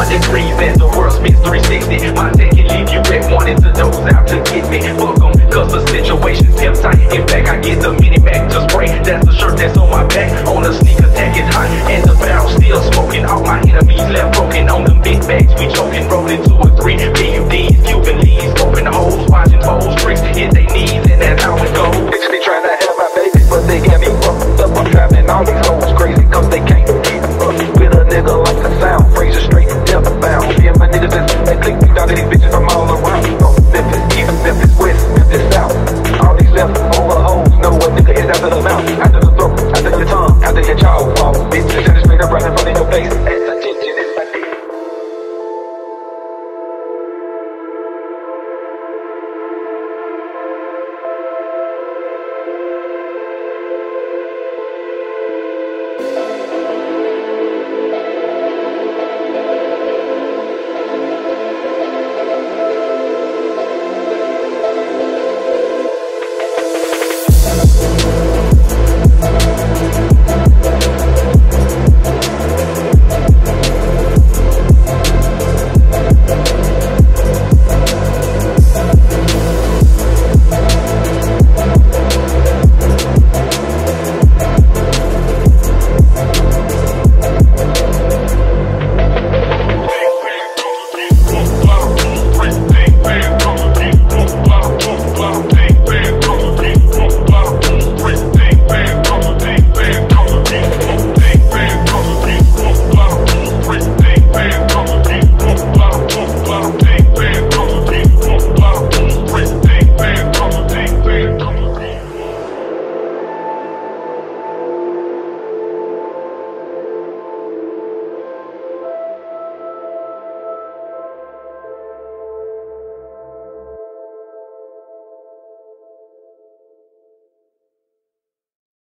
1 degrees and the world spins 360. My tech can leave you wet, wanting to doze out to get me. Fuck 'em, cause the situation's pimp tight. In fact, I get the mini back to spray. That's the shirt that's on my back. On the sneak attack, it's hot. And the barrel still smoking. All my enemies left broken. On them big bags, we choking. Rolling two or three. PUD